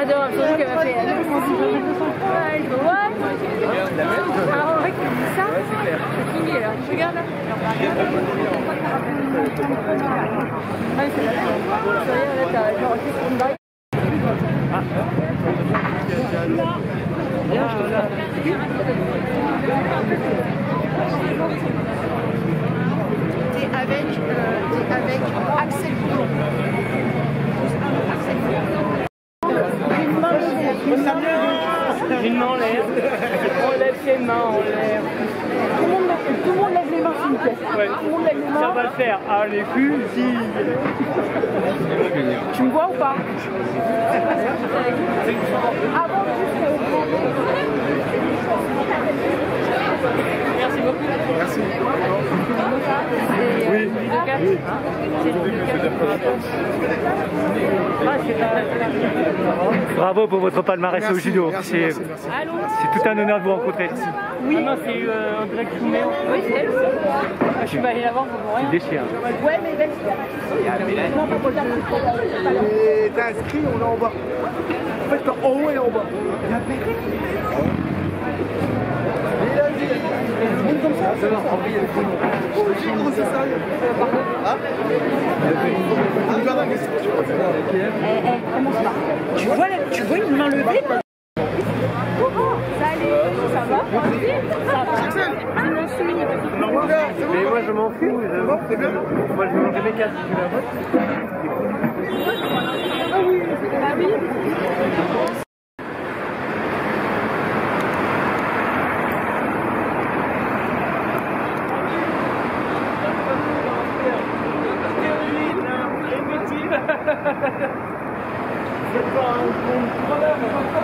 C'est fini là. Je regarde là. Ah, c'est la même. Ça y est, là, t'as genre, qu'est-ce qu'on va T'es avec, euh, avec. Axel Une main en l'air. On lève ses mains en l'air. Tout le monde lève- tout le monde lève les mains, s'il vous plaît. Ouais. Tout le monde lève les Ça mains. va le faire. Allez, fusille. Tu me vois ou pas? Avant juste Merci beaucoup. Merci. Bravo pour votre palmarès au Merci, judo. merci, C'est tout un honneur de vous rencontrer. Oui. Ah non, c'est euh, Greg Souméo. Oui, c'est elle. Je suis pas allé la voir pour rien. C'est déchirant. Ouais, mais dire. Et t'es inscrit, on est en bas. En fait, en haut et en bas. Tu vois, tu vois une main levée ça va Ça va. Mais moi je m'en fous. Moi je vais manger mes. Ah C'est pas un bon problème, hein.